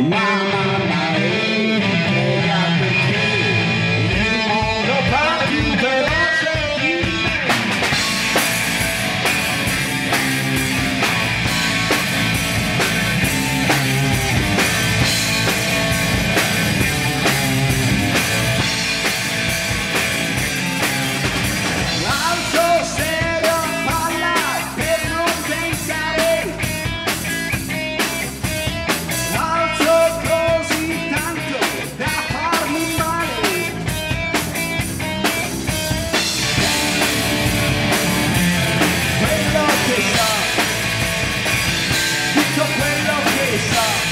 Mamma cabeça.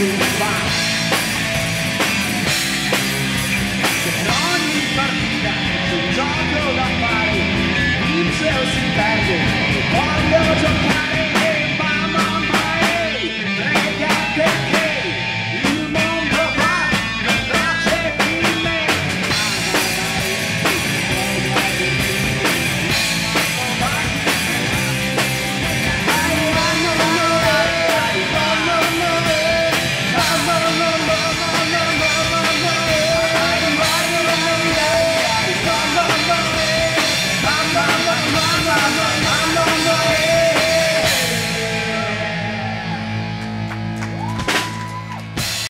Non so se mi fa